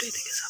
একটু এদিকে যাব